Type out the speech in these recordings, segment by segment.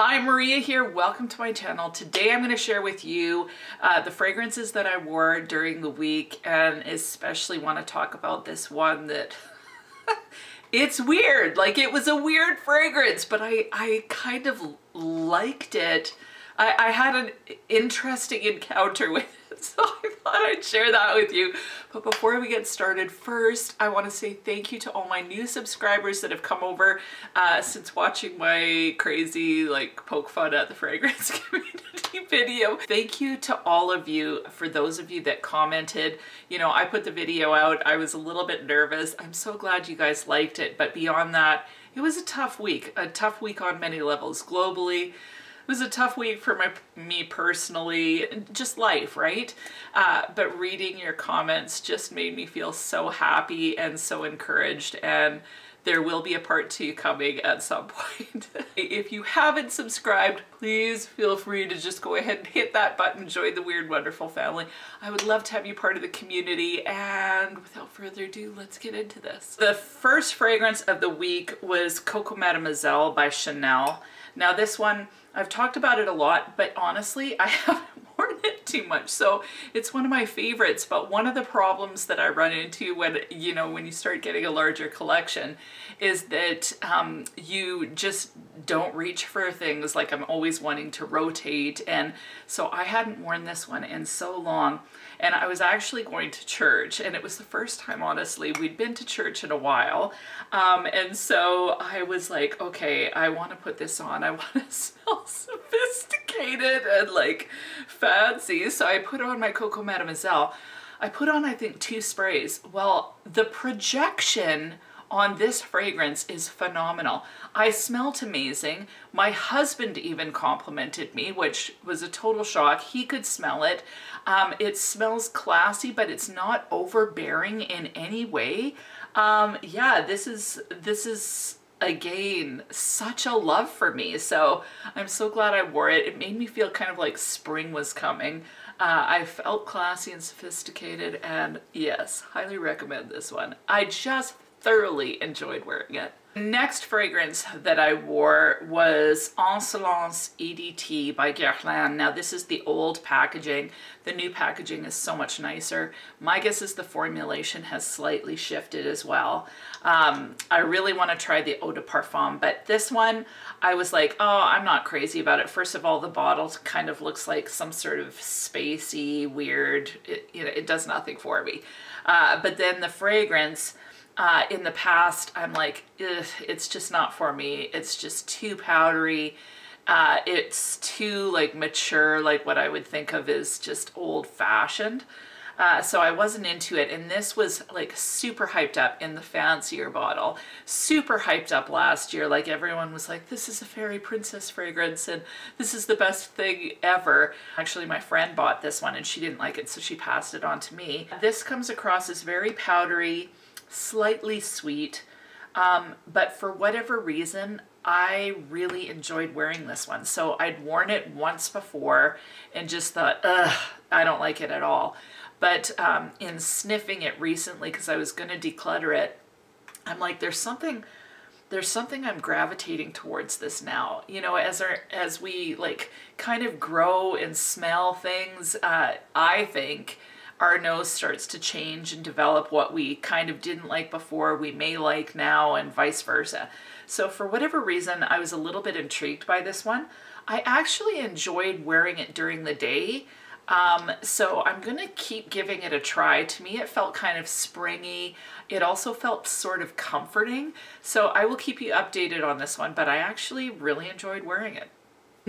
Hi, Maria here. Welcome to my channel. Today I'm going to share with you uh, the fragrances that I wore during the week and especially want to talk about this one that it's weird. Like it was a weird fragrance, but I, I kind of liked it. I, I had an interesting encounter with it, so I thought I'd share that with you. But before we get started, first I want to say thank you to all my new subscribers that have come over uh, since watching my crazy like poke fun at the fragrance community video. Thank you to all of you for those of you that commented. You know, I put the video out, I was a little bit nervous. I'm so glad you guys liked it, but beyond that, it was a tough week, a tough week on many levels globally, was a tough week for my me personally, just life, right? Uh, but reading your comments just made me feel so happy and so encouraged and there will be a part two coming at some point. if you haven't subscribed, please feel free to just go ahead and hit that button, join the Weird Wonderful family. I would love to have you part of the community and without further ado, let's get into this. The first fragrance of the week was Coco Mademoiselle by Chanel. Now this one, I've talked about it a lot, but honestly, I haven't too much. So it's one of my favorites, but one of the problems that I run into when, you know, when you start getting a larger collection is that um, you just don't reach for things like I'm always wanting to rotate. And so I hadn't worn this one in so long and I was actually going to church and it was the first time honestly we'd been to church in a while um, and so I was like okay I want to put this on I want to smell sophisticated and like fancy so I put on my Coco Mademoiselle I put on I think two sprays well the projection on this fragrance is phenomenal. I smelt amazing. My husband even complimented me, which was a total shock. He could smell it. Um, it smells classy, but it's not overbearing in any way. Um, yeah, this is, this is again such a love for me. So I'm so glad I wore it. It made me feel kind of like spring was coming. Uh, I felt classy and sophisticated and yes highly recommend this one. I just thoroughly enjoyed wearing it. Next fragrance that I wore was Insolence EDT by Guerlain. Now this is the old packaging. The new packaging is so much nicer. My guess is the formulation has slightly shifted as well. Um, I really want to try the Eau de Parfum, but this one I was like, oh, I'm not crazy about it. First of all, the bottle kind of looks like some sort of spacey, weird, it, you know, it does nothing for me. Uh, but then the fragrance, uh, in the past, I'm like, it's just not for me. It's just too powdery. Uh, it's too like mature, like what I would think of as just old fashioned. Uh, so I wasn't into it. And this was like super hyped up in the fancier bottle. Super hyped up last year. Like everyone was like, this is a fairy princess fragrance and this is the best thing ever. Actually, my friend bought this one and she didn't like it, so she passed it on to me. This comes across as very powdery, slightly sweet, um, but for whatever reason, I really enjoyed wearing this one. So I'd worn it once before and just thought, ugh, I don't like it at all. But um, in sniffing it recently, because I was going to declutter it, I'm like, there's something, there's something I'm gravitating towards this now. You know, as our, as we like kind of grow and smell things, uh, I think our nose starts to change and develop what we kind of didn't like before we may like now and vice versa. So for whatever reason, I was a little bit intrigued by this one. I actually enjoyed wearing it during the day. Um, so I'm going to keep giving it a try. To me, it felt kind of springy. It also felt sort of comforting. So I will keep you updated on this one, but I actually really enjoyed wearing it.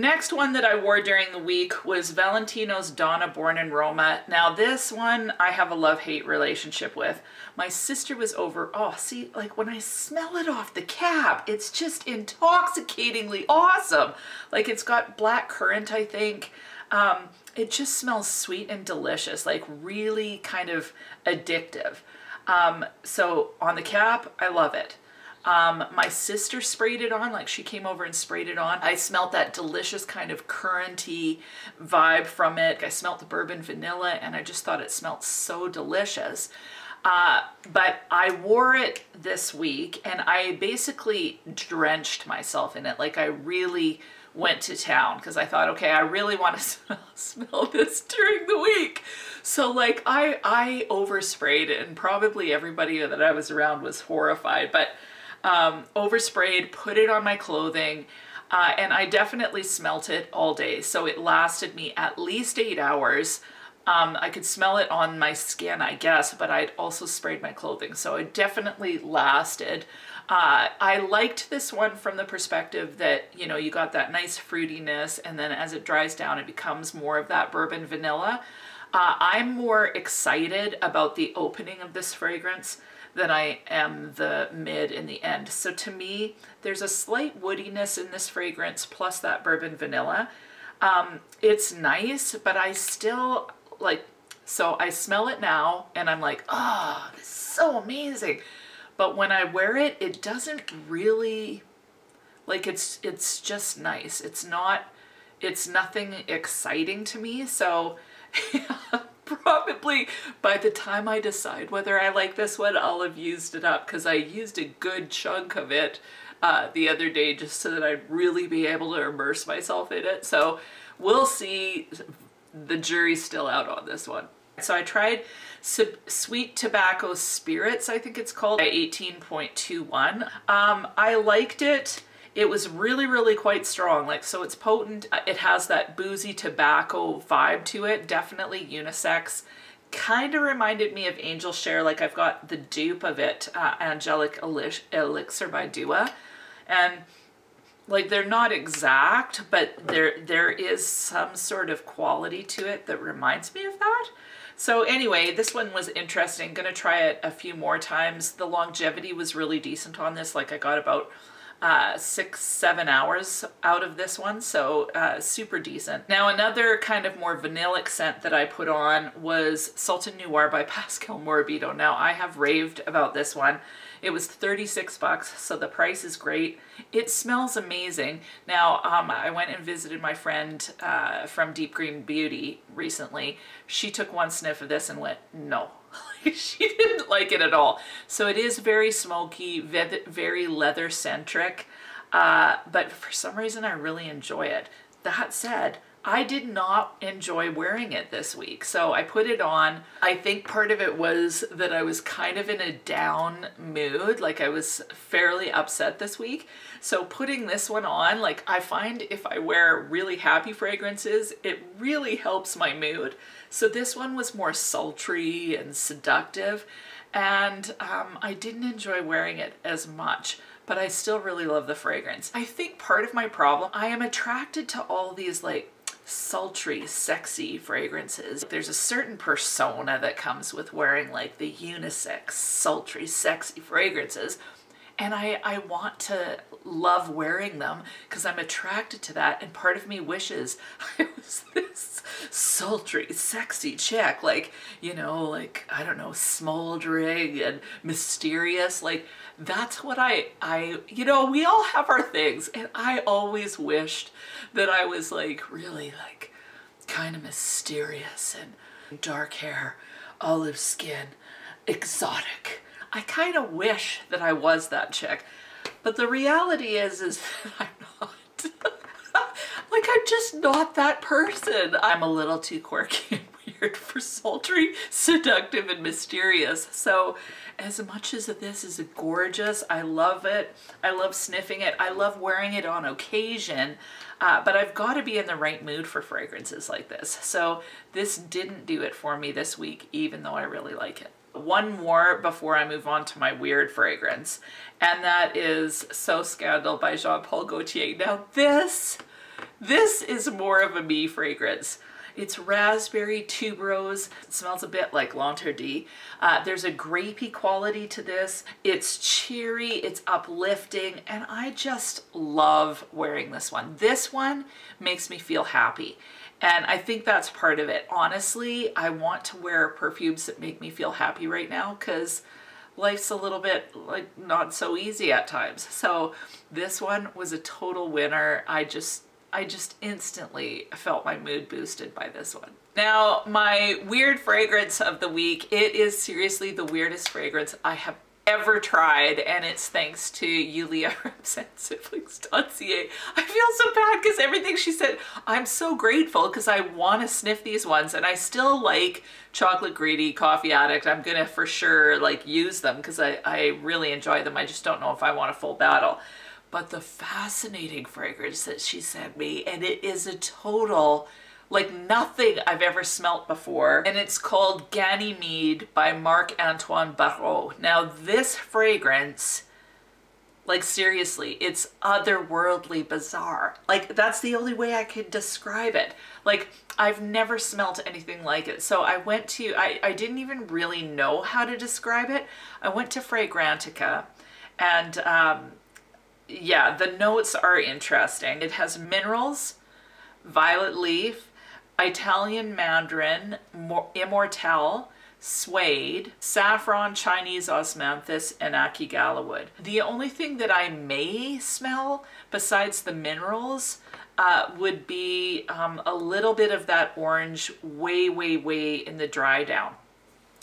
Next one that I wore during the week was Valentino's Donna Born in Roma. Now this one I have a love-hate relationship with. My sister was over, oh see, like when I smell it off the cap, it's just intoxicatingly awesome. Like it's got black currant, I think. Um, it just smells sweet and delicious, like really kind of addictive. Um, so on the cap, I love it. Um, my sister sprayed it on, like she came over and sprayed it on. I smelt that delicious kind of curranty vibe from it. I smelt the bourbon vanilla and I just thought it smelled so delicious. Uh, but I wore it this week and I basically drenched myself in it. Like I really went to town because I thought, okay, I really want to smell, smell this during the week. So like I, I oversprayed it and probably everybody that I was around was horrified, but um, oversprayed, put it on my clothing, uh, and I definitely smelt it all day. So it lasted me at least eight hours. Um, I could smell it on my skin, I guess, but I'd also sprayed my clothing. So it definitely lasted. Uh, I liked this one from the perspective that, you know, you got that nice fruitiness and then as it dries down, it becomes more of that bourbon vanilla. Uh, I'm more excited about the opening of this fragrance than I am the mid and the end. So to me, there's a slight woodiness in this fragrance plus that bourbon vanilla. Um, it's nice, but I still like, so I smell it now and I'm like, oh, this is so amazing. But when I wear it, it doesn't really, like it's, it's just nice. It's not, it's nothing exciting to me. So probably by the time I decide whether I like this one, I'll have used it up because I used a good chunk of it uh, the other day just so that I'd really be able to immerse myself in it. So we'll see. The jury's still out on this one. So I tried Sweet Tobacco Spirits, I think it's called, 18.21. Um, I liked it. It was really, really quite strong. Like, so it's potent. It has that boozy tobacco vibe to it. Definitely unisex. Kind of reminded me of Angel Share. Like I've got the dupe of it, uh, Angelic Elixir by Dua. And like they're not exact, but there there is some sort of quality to it that reminds me of that. So anyway, this one was interesting. Gonna try it a few more times. The longevity was really decent on this. Like I got about uh, six, seven hours out of this one, so uh, super decent. Now another kind of more vanillic scent that I put on was Sultan Noir by Pascal Morabito. Now I have raved about this one. It was 36 bucks, so the price is great. It smells amazing. Now, um, I went and visited my friend uh, from Deep Green Beauty recently. She took one sniff of this and went, no, she didn't like it at all. So it is very smoky, very leather centric, uh, but for some reason I really enjoy it. That said, I did not enjoy wearing it this week. So I put it on. I think part of it was that I was kind of in a down mood. Like I was fairly upset this week. So putting this one on, like I find if I wear really happy fragrances, it really helps my mood. So this one was more sultry and seductive and um, I didn't enjoy wearing it as much but I still really love the fragrance. I think part of my problem, I am attracted to all these like sultry, sexy fragrances. There's a certain persona that comes with wearing like the unisex, sultry, sexy fragrances. And I, I want to love wearing them because I'm attracted to that. And part of me wishes I was this sultry, sexy chick. Like, you know, like, I don't know, smoldering and mysterious. Like, that's what I, I, you know, we all have our things. And I always wished that I was like really like kind of mysterious and dark hair, olive skin, exotic. I kind of wish that I was that chick. But the reality is, is that I'm not. like, I'm just not that person. I'm a little too quirky and weird for sultry, seductive, and mysterious. So as much as this is gorgeous, I love it. I love sniffing it. I love wearing it on occasion. Uh, but I've got to be in the right mood for fragrances like this. So this didn't do it for me this week, even though I really like it. One more before I move on to my weird fragrance, and that is So Scandal by Jean Paul Gaultier. Now this, this is more of a me fragrance. It's raspberry tuberose. It smells a bit like L'Interdit. Uh, there's a grapey quality to this. It's cheery, it's uplifting, and I just love wearing this one. This one makes me feel happy. And I think that's part of it. Honestly, I want to wear perfumes that make me feel happy right now because life's a little bit like not so easy at times. So this one was a total winner. I just I just instantly felt my mood boosted by this one. Now, my weird fragrance of the week, it is seriously the weirdest fragrance I have ever tried and it's thanks to Yulia Siblings.ca. I feel so bad because everything she said, I'm so grateful because I want to sniff these ones and I still like Chocolate Greedy, Coffee Addict. I'm going to for sure like use them because I, I really enjoy them. I just don't know if I want a full battle. But the fascinating fragrance that she sent me and it is a total like nothing I've ever smelt before. And it's called Ganymede by Marc-Antoine Barrois. Now this fragrance, like seriously, it's otherworldly bizarre. Like that's the only way I could describe it. Like I've never smelt anything like it. So I went to, I, I didn't even really know how to describe it. I went to Fragrantica and um, yeah, the notes are interesting. It has minerals, violet leaf, Italian mandarin, immortelle, suede, saffron, Chinese osmanthus, and akigalawood. The only thing that I may smell besides the minerals uh, would be um, a little bit of that orange way, way, way in the dry down.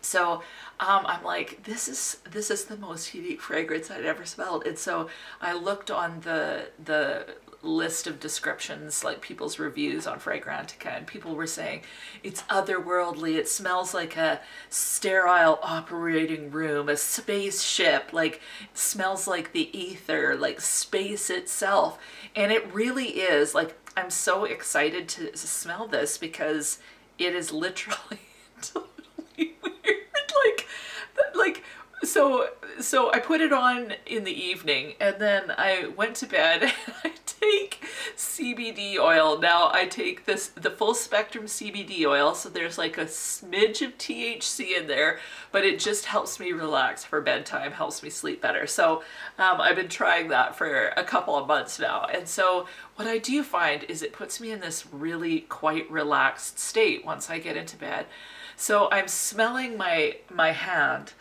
So um, I'm like, this is this is the most unique fragrance I'd ever smelled. And so I looked on the the list of descriptions, like people's reviews on Fragrantica, and people were saying it's otherworldly, it smells like a sterile operating room, a spaceship, like smells like the ether, like space itself. And it really is, like, I'm so excited to, to smell this because it is literally totally weird. Like, like, so so I put it on in the evening and then I went to bed I take CBD oil. Now I take this, the full spectrum CBD oil, so there's like a smidge of THC in there, but it just helps me relax for bedtime, helps me sleep better. So um, I've been trying that for a couple of months now. And so what I do find is it puts me in this really quite relaxed state once I get into bed. So I'm smelling my, my hand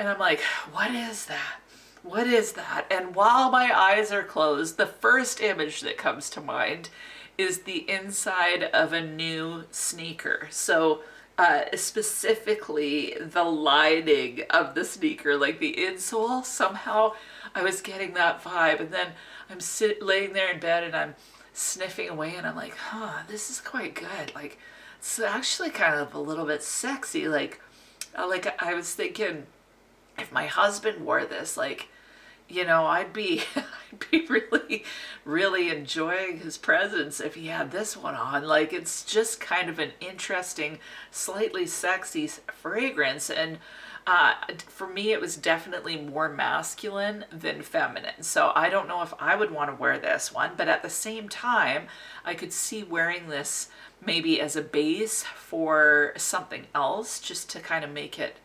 and I'm like, what is that? What is that? And while my eyes are closed, the first image that comes to mind is the inside of a new sneaker. So uh, specifically the lining of the sneaker, like the insole, somehow I was getting that vibe. And then I'm sit laying there in bed and I'm sniffing away and I'm like, huh, this is quite good. Like, it's actually kind of a little bit sexy. Like, uh, like I was thinking, if my husband wore this, like, you know, I'd be, I'd be really, really enjoying his presence if he had this one on. Like, it's just kind of an interesting, slightly sexy fragrance. And uh, for me, it was definitely more masculine than feminine. So I don't know if I would want to wear this one, but at the same time, I could see wearing this maybe as a base for something else, just to kind of make it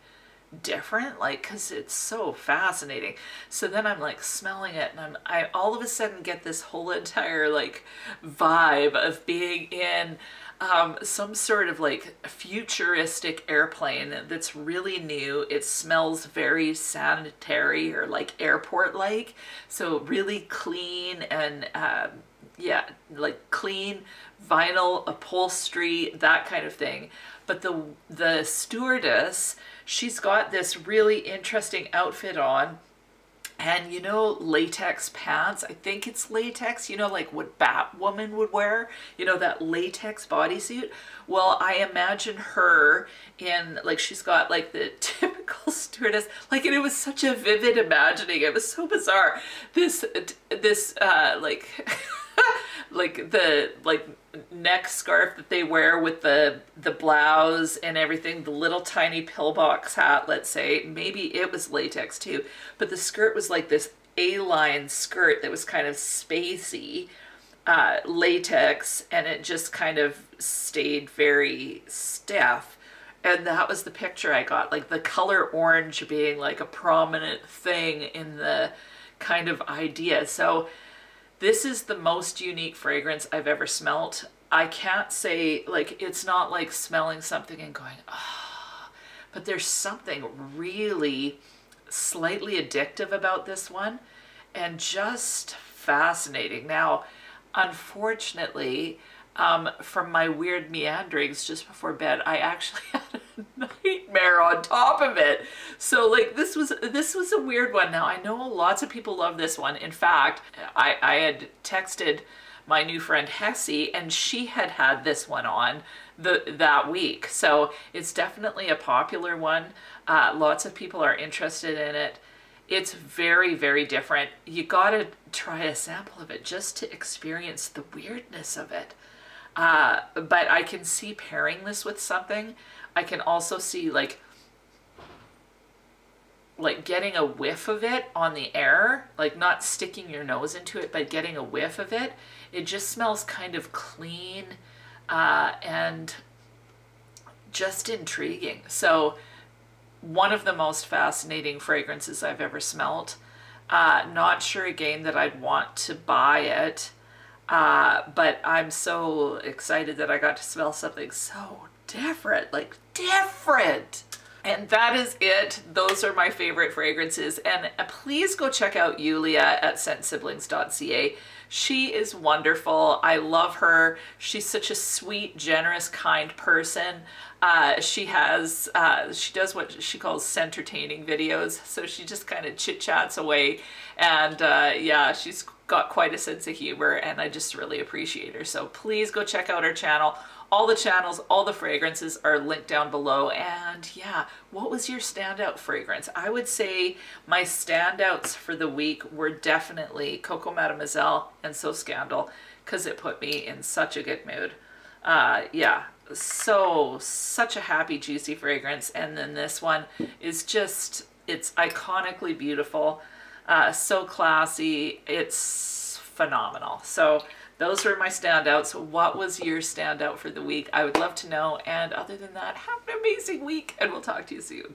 different like because it's so fascinating so then i'm like smelling it and i'm i all of a sudden get this whole entire like vibe of being in um, some sort of like futuristic airplane that's really new. It smells very sanitary or like airport like. So really clean and um, yeah, like clean vinyl upholstery, that kind of thing. But the, the stewardess, she's got this really interesting outfit on. And you know latex pants? I think it's latex you know like what batwoman would wear? You know that latex bodysuit? Well i imagine her in like she's got like the typical stewardess. Like and it was such a vivid imagining. It was so bizarre. This this uh like like the like neck scarf that they wear with the the blouse and everything the little tiny pillbox hat let's say. Maybe it was latex too. But the skirt was like this a-line skirt that was kind of spacey uh, latex and it just kind of stayed very stiff. And that was the picture I got like the color orange being like a prominent thing in the kind of idea. So this is the most unique fragrance I've ever smelt. I can't say, like, it's not like smelling something and going, ah, oh, but there's something really slightly addictive about this one and just fascinating. Now, unfortunately, um, from my weird meanderings just before bed, I actually had nightmare on top of it. So like this was this was a weird one. Now I know lots of people love this one. In fact, I, I had texted my new friend Hessie and she had had this one on the that week. So it's definitely a popular one. Uh, lots of people are interested in it. It's very, very different. You gotta try a sample of it just to experience the weirdness of it. Uh, but I can see pairing this with something. I can also see like like getting a whiff of it on the air, like not sticking your nose into it, but getting a whiff of it. It just smells kind of clean uh, and just intriguing. So one of the most fascinating fragrances I've ever smelt. Uh, not sure again that I'd want to buy it, uh, but I'm so excited that I got to smell something so different, like different. And that is it. Those are my favorite fragrances. And uh, please go check out Yulia at scentsiblings.ca. She is wonderful. I love her. She's such a sweet, generous, kind person. Uh, she has, uh, she does what she calls entertaining videos. So she just kind of chit chats away. And uh, yeah, she's got quite a sense of humor and I just really appreciate her. So please go check out her channel. All the channels, all the fragrances are linked down below. And yeah, what was your standout fragrance? I would say my standouts for the week were definitely Coco Mademoiselle and So Scandal because it put me in such a good mood. Uh, yeah, so, such a happy, juicy fragrance. And then this one is just, it's iconically beautiful, uh, so classy. It's phenomenal. So those were my standouts. What was your standout for the week? I would love to know. And other than that, have an amazing week and we'll talk to you soon.